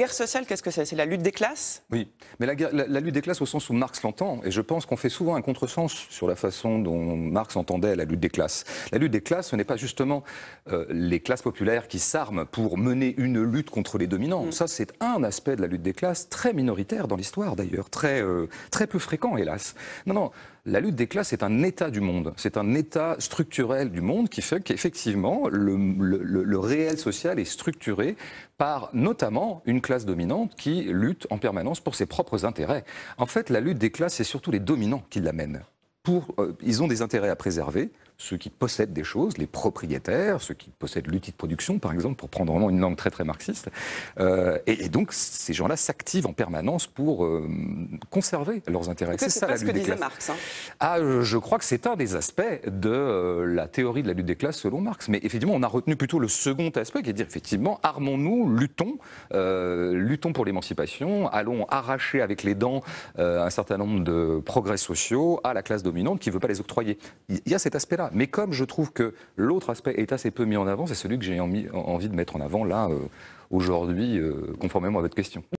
guerre sociale, qu'est-ce que c'est? C'est la lutte des classes? Oui, mais la, guerre- la- la lutte des classes au sens où Marx l'entend, et je pense qu'on fait souvent un contresens sur la façon dont Marx entendait la lutte des classes. La lutte des classes, ce n'est pas justement euh, les classes populaires qui s'arment pour mener une lutte contre les dominants. Ça, c'est un aspect de la lutte des classes, très minoritaire dans l'histoire d'ailleurs, très, euh, très peu fréquent, hélas. Non, non, la lutte des classes, c'est un état du monde, c'est un état structurel du monde qui fait qu'effectivement, le, le- le- le réel social est structuré par notamment une classe dominante qui lutte en permanence pour ses propres intérêts. En fait, la lutte des classes, c'est surtout les dominants qui l'amènent. Pour, euh, ils ont des intérêts à préserver, ceux qui possèdent des choses, les propriétaires, ceux qui possèdent l'outil de production, par exemple, pour prendre vraiment une langue très très marxiste. Euh, et, et donc, ces gens-là s'activent en permanence pour euh, conserver leurs intérêts. C'est ça pas la ce lutte que des disait classes. Marx. hein. Ah, je crois que c'est un des aspects de euh, la théorie de la lutte des classes selon Marx. Mais effectivement, on a retenu plutôt le second aspect, qui est de dire effectivement, armons-nous, luttons, euh, luttons pour l'émancipation, allons arracher avec les dents un certain nombre de progrès sociaux à la classe dominante qui ne veut pas les octroyer. Il y a cet aspect-là. Mais comme je trouve que l'autre aspect est assez peu mis en avant, c'est celui que j'ai envie de mettre en avant là, euh, aujourd'hui, euh, conformément à votre question.